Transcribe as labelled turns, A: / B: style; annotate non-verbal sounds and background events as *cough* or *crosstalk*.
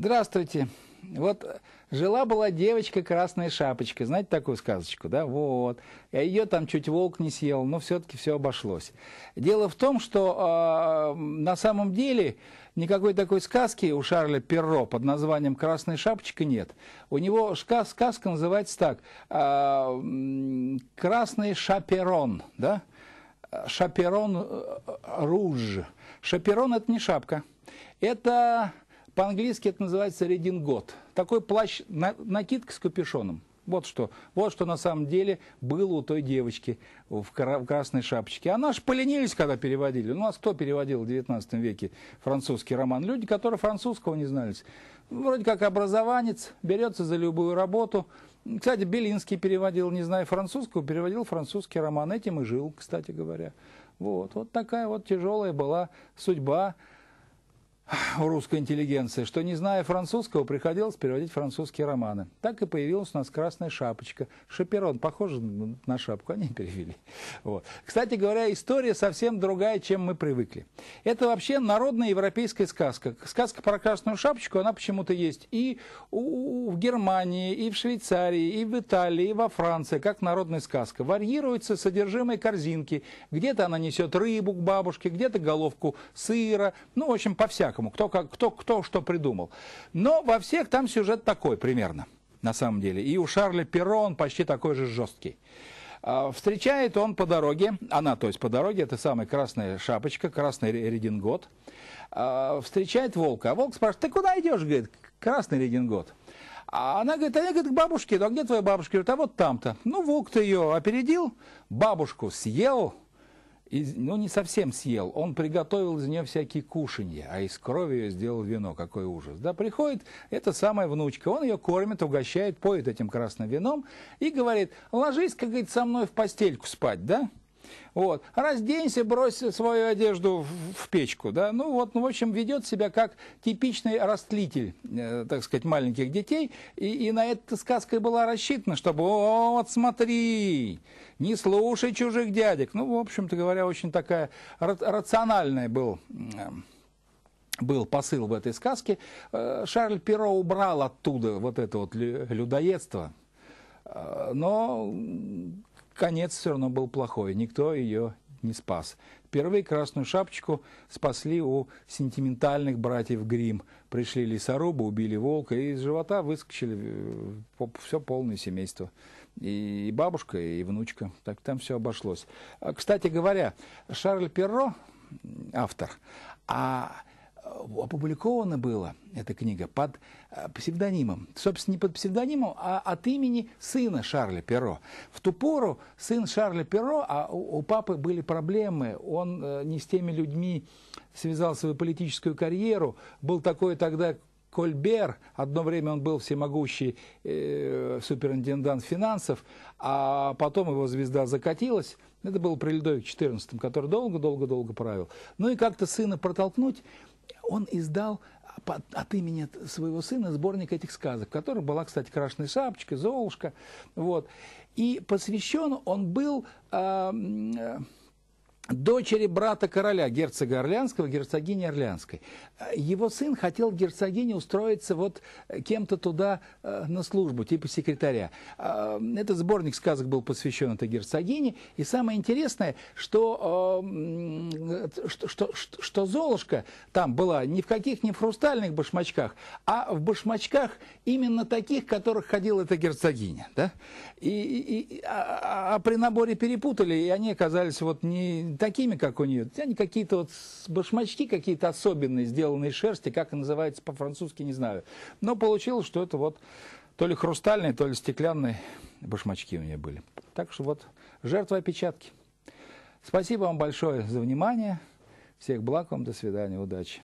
A: Здравствуйте. Вот жила-была девочка красная шапочка. Знаете такую сказочку, да? Вот. А ее там чуть волк не съел, но все-таки все обошлось. Дело в том, что э, на самом деле никакой такой сказки у Шарля Перро под названием «Красная шапочка» нет. У него сказ, сказка называется так э, «Красный шаперон», да? Шаперон э, руж. Шаперон – это не шапка. Это по-английски это называется редингот. Такой плащ, на, накидка с капюшоном. Вот что, вот что на самом деле было у той девочки в, в красной шапочке. Она ж поленились, когда переводили. У нас кто переводил в 19 веке французский роман? Люди, которые французского не знали. Вроде как образованец, берется за любую работу. Кстати, Белинский переводил, не зная французского, переводил французский роман. Этим и жил, кстати говоря. Вот, вот такая вот тяжелая была судьба у русской интеллигенции, что, не зная французского, приходилось переводить французские романы. Так и появилась у нас красная шапочка. Шаперон, похоже на шапку, они *laughs* перевели. Вот. Кстати говоря, история совсем другая, чем мы привыкли. Это вообще народная европейская сказка. Сказка про красную шапочку, она почему-то есть и у, в Германии, и в Швейцарии, и в Италии, и во Франции, как народная сказка. Варьируется содержимое корзинки. Где-то она несет рыбу к бабушке, где-то головку сыра, ну, в общем, по-всякому всякому, кто, как, кто, кто что придумал. Но во всех там сюжет такой примерно, на самом деле. И у Шарля Перро он почти такой же жесткий. А, встречает он по дороге, она, то есть по дороге, это самая красная шапочка, красный редингот, а, встречает волка. А волк спрашивает, ты куда идешь, говорит, красный редингот. А она говорит, а я говорит, к бабушке, а где твоя бабушка? Говорит, а вот там-то. Ну, волк-то ее опередил, бабушку съел, и, ну, не совсем съел, он приготовил из нее всякие кушанья, а из крови ее сделал вино, какой ужас. Да, приходит эта самая внучка, он ее кормит, угощает, поет этим красным вином и говорит, ложись, как говорит, со мной в постельку спать, да? Вот. Разденься, брось свою одежду в, в печку. Да? Ну, вот, ну, в общем, ведет себя как типичный растлитель, э, так сказать, маленьких детей. И, и на это сказка была рассчитана, чтобы, вот, смотри, не слушай чужих дядек. Ну, в общем-то говоря, очень такая рациональная был э, был посыл в этой сказке. Э, Шарль Перо убрал оттуда вот это вот людоедство, э, но конец все равно был плохой, никто ее не спас. Впервые красную шапочку спасли у сентиментальных братьев Грим. Пришли лесорубы, убили волка, и из живота выскочили все полное семейство. И бабушка, и внучка. Так там все обошлось. А, кстати говоря, Шарль Перро, автор, а опубликована была эта книга под э, псевдонимом. Собственно, не под псевдонимом, а от имени сына Шарля Перро. В ту пору сын Шарля Перро, а у, у папы были проблемы, он э, не с теми людьми связал свою политическую карьеру, был такой тогда Кольбер, одно время он был всемогущий э, суперинтендант финансов, а потом его звезда закатилась. Это был при Людовике XIV, который долго-долго-долго правил. Ну и как-то сына протолкнуть, он издал от имени своего сына сборник этих сказок, в котором была, кстати, красная шапочка, Золушка. Вот. И посвящен он был... Э, дочери брата короля, герцога Орлянского, герцогини Орлянской. Его сын хотел герцогине устроиться вот кем-то туда э, на службу, типа секретаря. Э, этот сборник сказок был посвящен этой герцогине. И самое интересное, что, э, что, что, что, что Золушка там была не в каких не в хрустальных башмачках, а в башмачках именно таких, которых ходила эта герцогиня. Да? И, и, а, а при наборе перепутали, и они оказались вот не такими, как у нее. Они какие-то вот башмачки какие-то особенные, сделанные из шерсти, как называется по-французски, не знаю. Но получилось, что это вот то ли хрустальные, то ли стеклянные башмачки у нее были. Так что вот жертва опечатки. Спасибо вам большое за внимание. Всех благ вам, до свидания, удачи.